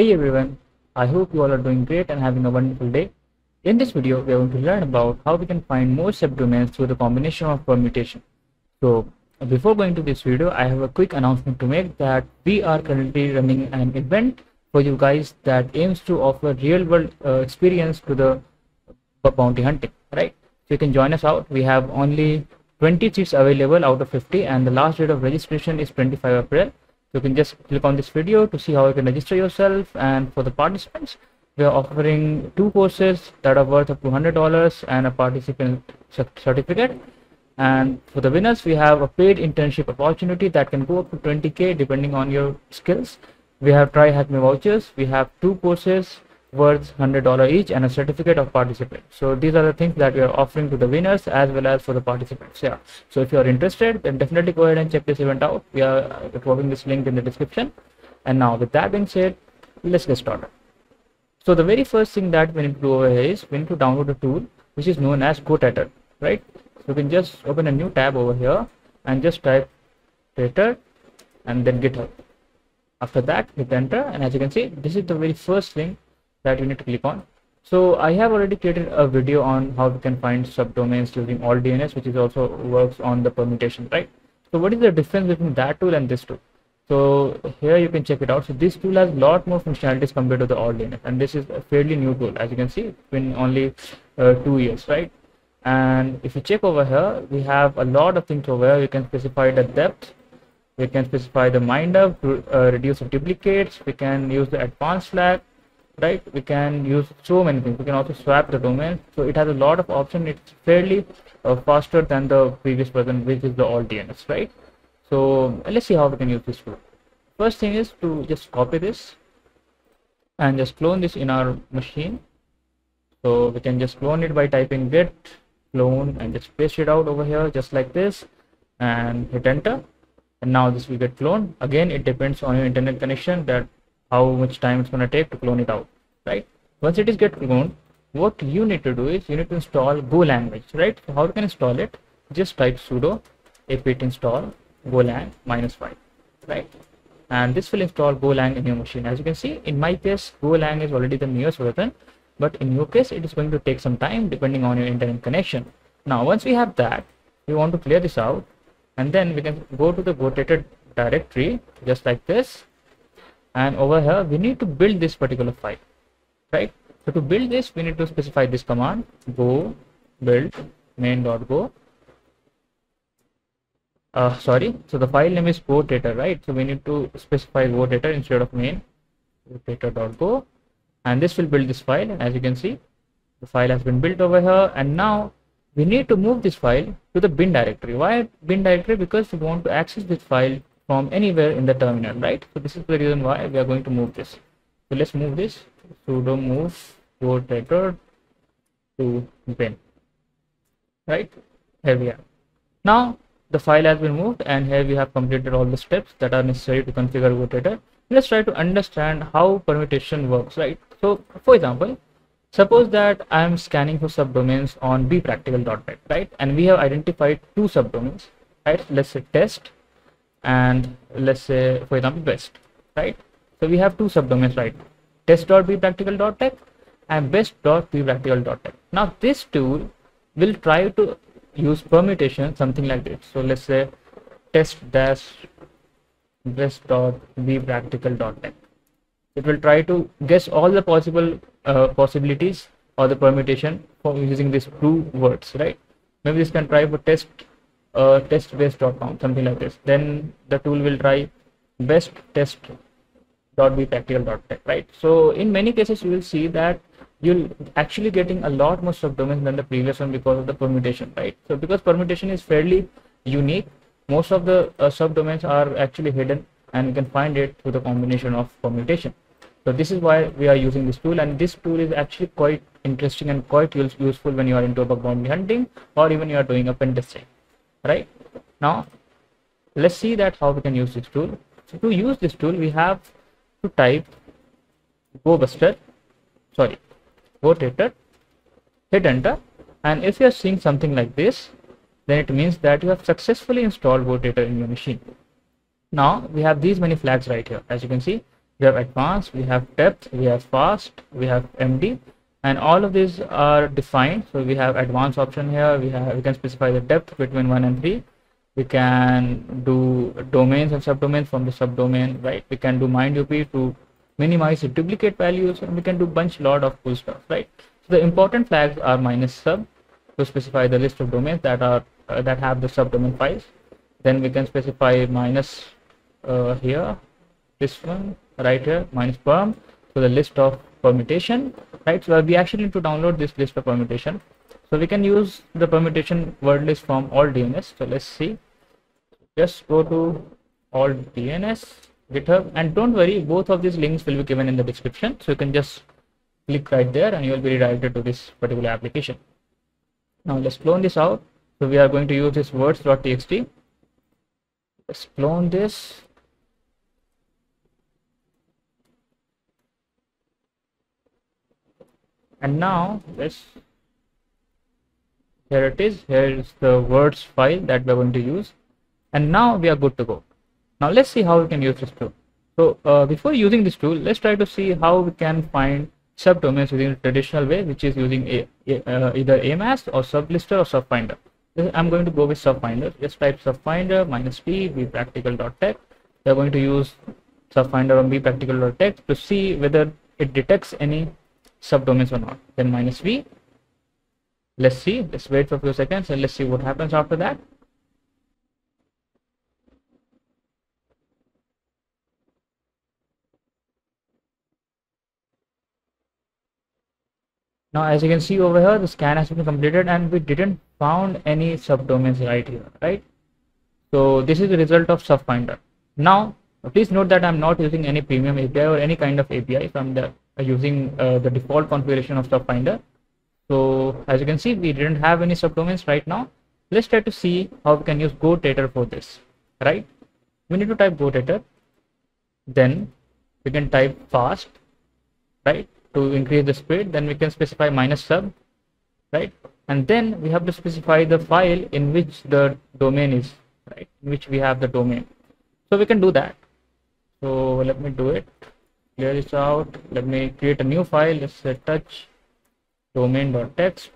Hey everyone, I hope you all are doing great and having a wonderful day. In this video, we are going to learn about how we can find more subdomains through the combination of permutation. So before going to this video, I have a quick announcement to make that we are currently running an event for you guys that aims to offer real world uh, experience to the bounty hunting, right? So you can join us out. We have only 20 seats available out of 50 and the last date of registration is 25 April you can just click on this video to see how you can register yourself. And for the participants we are offering two courses that are worth up to $100 and a participant certificate. And for the winners we have a paid internship opportunity that can go up to 20k depending on your skills. We have try hack me vouchers. We have two courses worth $100 each and a certificate of participant. So these are the things that we are offering to the winners as well as for the participants. Yeah. So if you are interested, then definitely go ahead and check this event out. We are putting this link in the description. And now with that being said, let's get started. So the very first thing that we need to do over here is we need to download a tool which is known as Gotator, right? So you can just open a new tab over here and just type Tetter and then GitHub. After that, hit enter and as you can see, this is the very first thing that you need to click on. So i have already created a video on how we can find subdomains using AltDNS which is also works on the permutation right? So what is the difference between that tool and this tool? So here you can check it out. So this tool has a lot more functionalities compared to the alt dns and this is a fairly new tool. As you can see it's been only uh, two years right? And if you check over here we have a lot of things over here. You can specify the depth. We can specify the mindup to uh, reduce duplicates. We can use the advanced flag right? We can use so many things. We can also swap the domain. So it has a lot of options. It's fairly uh, faster than the previous version which is the alt dns right? So let's see how we can use this tool. First thing is to just copy this and just clone this in our machine. So we can just clone it by typing git clone and just paste it out over here just like this and hit enter. And now this will get cloned. Again it depends on your internet connection that how much time it's going to take to clone it out right? Once it is get cloned what you need to do is you need to install go language right? So how you can install it? Just type sudo apt install golang minus 5 right? And this will install golang in your machine. As you can see in my case golang is already the newest version but in your case it is going to take some time depending on your internet connection. Now once we have that we want to clear this out and then we can go to the gotator directory just like this and over here we need to build this particular file right? So to build this we need to specify this command go build main.go uh sorry so the file name is data right? So we need to specify data instead of main data.go and this will build this file as you can see. The file has been built over here and now we need to move this file to the bin directory. Why bin directory? Because we want to access this file from anywhere in the terminal right? So this is the reason why we are going to move this. So let's move this sudo move gotator to bin right? Here we are. Now the file has been moved and here we have completed all the steps that are necessary to configure gotator let's try to understand how permutation works right? So for example suppose that i am scanning for subdomains on bpractical.net right? And we have identified two subdomains right? Let's say test and let's say for example best right? So we have two subdomains right? Test.bpractical.tech and best.bpractical.tech now this tool will try to use permutation something like this. So let's say test dash best.bpractical.tech it will try to guess all the possible uh, possibilities or the permutation for using these two words right? Maybe this can try for test uh, testbase.com something like this. Then the tool will try best practical dot tech right? So in many cases you will see that you'll actually getting a lot more subdomains than the previous one because of the permutation right? So because permutation is fairly unique most of the uh, subdomains are actually hidden and you can find it through the combination of permutation. So this is why we are using this tool and this tool is actually quite interesting and quite useful when you are into bug bounty hunting or even you are doing a pen testing right? Now let's see that how we can use this tool. So to use this tool we have to type gobuster sorry gotator hit enter and if you are seeing something like this then it means that you have successfully installed gotator in your machine. Now we have these many flags right here. As you can see we have advanced we have depth we have fast we have md and all of these are defined. So we have advanced option here. We have we can specify the depth between 1 and 3 we can do domains and subdomains from the subdomain right? We can do mind up to minimize duplicate values and we can do bunch lot of cool stuff right? So the important flags are minus sub. To specify the list of domains that are uh, that have the subdomain files. Then we can specify minus uh, here. This one right here minus perm. So the list of permutation right? So we actually need to download this list of permutation. So we can use the permutation word list from AltDNS so let's see. Just go to AltDNS github and don't worry both of these links will be given in the description. So you can just click right there and you will be redirected to this particular application. Now let's clone this out. So we are going to use this words.txt let's clone this and now let's here it is here is the words file that we're going to use. And now we are good to go. Now let's see how we can use this tool. So uh, before using this tool let's try to see how we can find subdomains using the traditional way which is using a, a uh, either Amass or Sublist3r or subfinder. I'm going to go with subfinder. Just type subfinder minus t bpractical.tech we're going to use subfinder on bpractical.tech to see whether it detects any subdomains or not. Then minus v. Let's see. Let's wait for a few seconds and let's see what happens after that. Now as you can see over here the scan has been completed and we didn't found any subdomains right here right? So this is the result of subfinder. Now please note that i'm not using any premium api or any kind of api from the using uh, the default configuration of subfinder so as you can see we didn't have any subdomains right now. Let's try to see how we can use gotator for this right? We need to type gotator. Then we can type fast right to increase the speed. Then we can specify minus sub right? And then we have to specify the file in which the domain is right in which we have the domain. So we can do that. So let me do it clear this out. Let me create a new file. Let's say touch domain.txt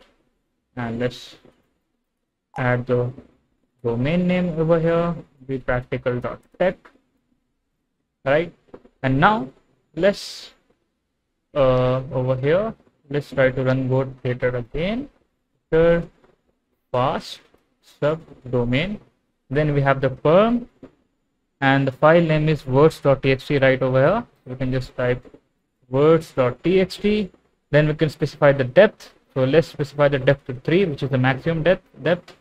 and let's add the domain name over here be practical.tech right? And now let's uh, over here let's try to run gotator again. After fast subdomain. Then we have the perm and the file name is words.txt right over here. We can just type words.txt then we can specify the depth. So let's specify the depth to 3 which is the maximum depth depth.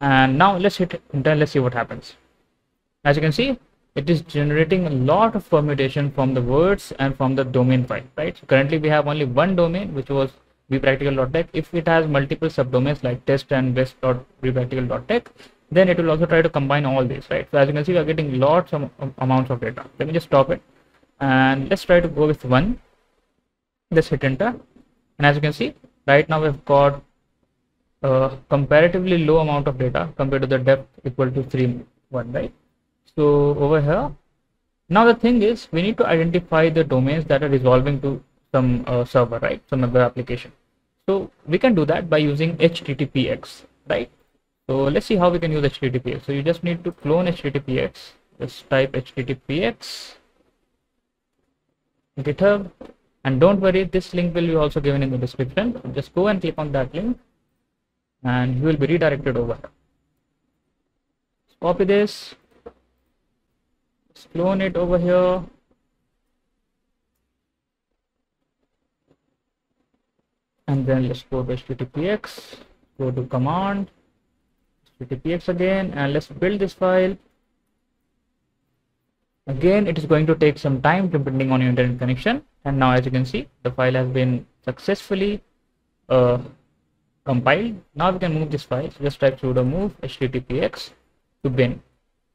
And now let's hit enter let's see what happens. As you can see it is generating a lot of permutation from the words and from the domain file right? So currently we have only one domain which was bpractical.tech if it has multiple subdomains like test and best.bpractical.tech then it will also try to combine all these right? So as you can see we are getting lots of amounts of data. Let me just stop it. And let's try to go with one. Let's hit enter. And as you can see right now we've got a comparatively low amount of data compared to the depth equal to 3 1 right? So over here now the thing is we need to identify the domains that are resolving to some uh, server right? Some other application. So we can do that by using httpx right so let's see how we can use httpx so you just need to clone httpx just type httpx github and don't worry this link will be also given in the description. Just go and click on that link and you will be redirected over. Copy this. Clone it over here. And then let's go to httpx go to command httpx again and let's build this file. Again it is going to take some time depending on your internet connection. And now as you can see the file has been successfully uh, compiled. Now we can move this file. So just type sudo move httpx to bin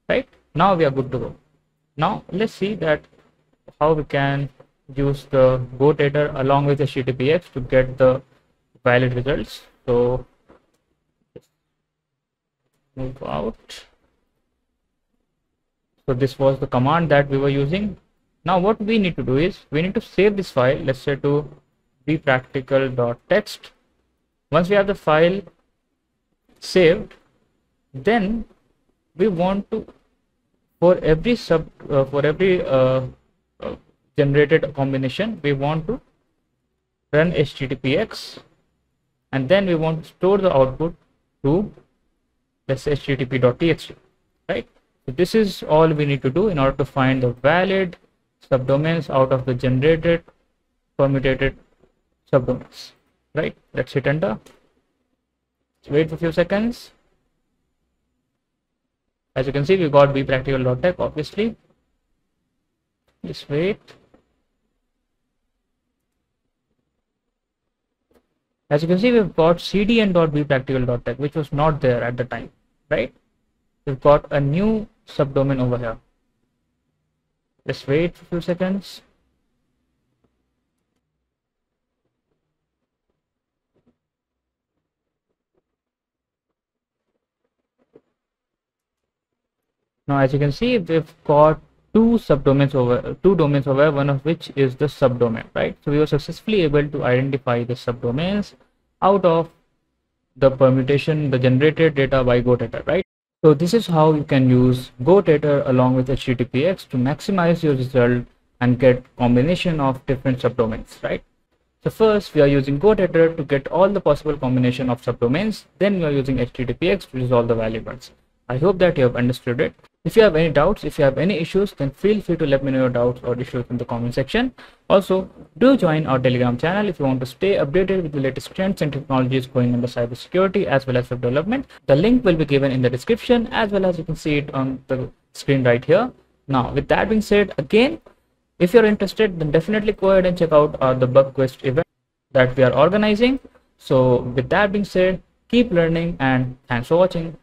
right? Now we are good to go. Now let's see that how we can use the gotator along with httpx to get the valid results. So move out. So this was the command that we were using. Now what we need to do is we need to save this file let's say to bpractical.txt once we have the file saved then we want to for every sub uh, for every uh, uh, generated combination we want to run httpx and then we want to store the output to this http.txt right? So this is all we need to do in order to find the valid subdomains out of the generated permutated subdomains right? Let's hit enter. Let's wait for a few seconds. As you can see we got bpractical.tech obviously. Just wait. As you can see we've got cdn.bpractical.tech which was not there at the time right? We've got a new subdomain over here. Just wait for a few seconds. Now as you can see we've got two subdomains over two domains over one of which is the subdomain right? So we were successfully able to identify the subdomains out of the permutation the generated data by Gotator right? So this is how you can use Gotator along with HTTPX to maximize your result and get combination of different subdomains right? So first we are using Gotator to get all the possible combination of subdomains. Then we are using HTTPX to resolve the variables I hope that you have understood it if you have any doubts, if you have any issues, then feel free to let me know your doubts or issues in the comment section. Also, do join our Telegram channel if you want to stay updated with the latest trends and technologies going in the cybersecurity as well as web development. The link will be given in the description as well as you can see it on the screen right here. Now, with that being said, again, if you're interested, then definitely go ahead and check out uh, the Bug Quest event that we are organizing. So, with that being said, keep learning and thanks for watching.